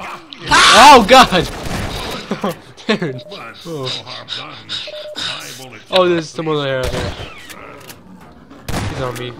Oh god! Dude. Oh. Oh, there's some other here. here. He's on me.